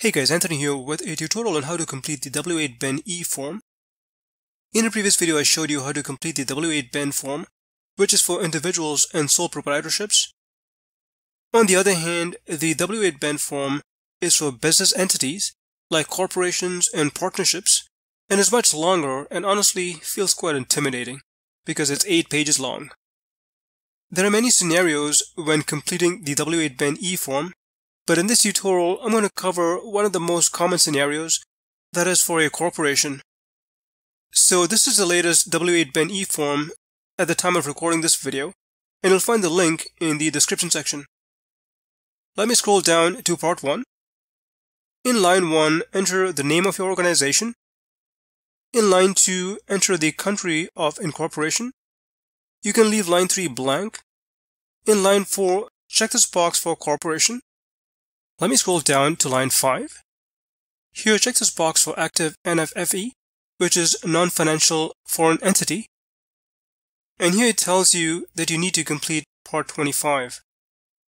Hey guys, Anthony here with a tutorial on how to complete the W8BEN-E form. In a previous video I showed you how to complete the W8BEN form, which is for individuals and sole proprietorships. On the other hand, the W8BEN form is for business entities like corporations and partnerships and is much longer and honestly feels quite intimidating because it's 8 pages long. There are many scenarios when completing the W8BEN-E form but in this tutorial, I'm going to cover one of the most common scenarios, that is for a corporation. So this is the latest W8BEN-E form at the time of recording this video, and you'll find the link in the description section. Let me scroll down to part 1. In line 1, enter the name of your organization. In line 2, enter the country of incorporation. You can leave line 3 blank. In line 4, check this box for corporation. Let me scroll down to line 5. Here, check this box for active NFFE, which is non-financial foreign entity. And here it tells you that you need to complete part 25.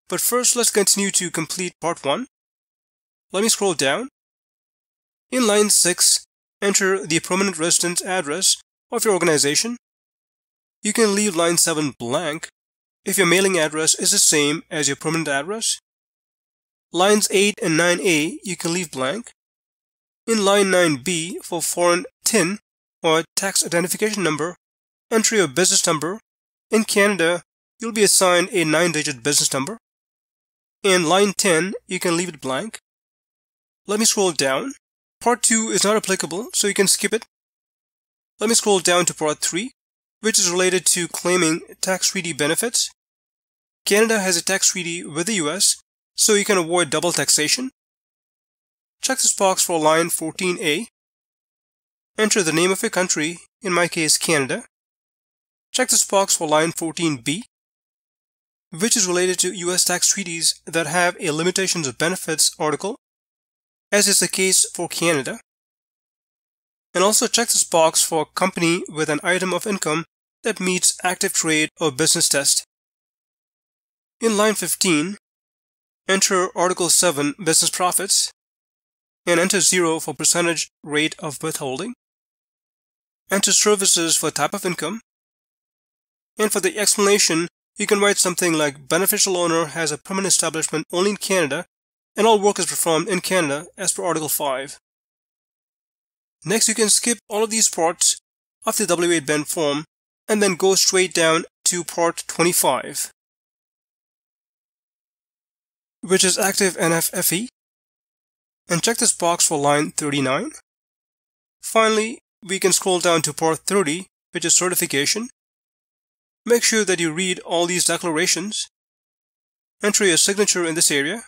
But first, let's continue to complete part 1. Let me scroll down. In line 6, enter the permanent residence address of your organization. You can leave line 7 blank if your mailing address is the same as your permanent address. Lines 8 and 9a you can leave blank. In line 9b for foreign TIN or tax identification number, enter your business number. In Canada, you'll be assigned a 9-digit business number. In line 10, you can leave it blank. Let me scroll down. Part 2 is not applicable, so you can skip it. Let me scroll down to Part 3, which is related to claiming tax treaty benefits. Canada has a tax treaty with the US so you can avoid double taxation. Check this box for line 14a. Enter the name of your country, in my case Canada. Check this box for line 14b, which is related to US tax treaties that have a limitations of benefits article, as is the case for Canada. And also check this box for a company with an item of income that meets active trade or business test. In line 15, Enter Article 7 Business Profits and enter 0 for percentage rate of withholding. Enter services for type of income. And for the explanation, you can write something like beneficial owner has a permanent establishment only in Canada and all work is performed in Canada as per Article 5. Next, you can skip all of these parts of the W8BEN form and then go straight down to part 25 which is active NFFE, and check this box for line 39. Finally, we can scroll down to part 30, which is certification. Make sure that you read all these declarations. Enter your signature in this area.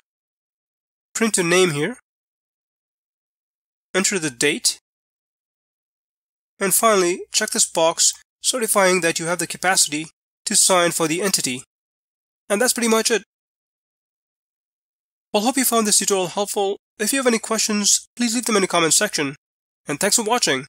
Print your name here. Enter the date. And finally, check this box certifying that you have the capacity to sign for the entity. And that's pretty much it. Well, hope you found this tutorial helpful. If you have any questions, please leave them in the comment section. And thanks for watching.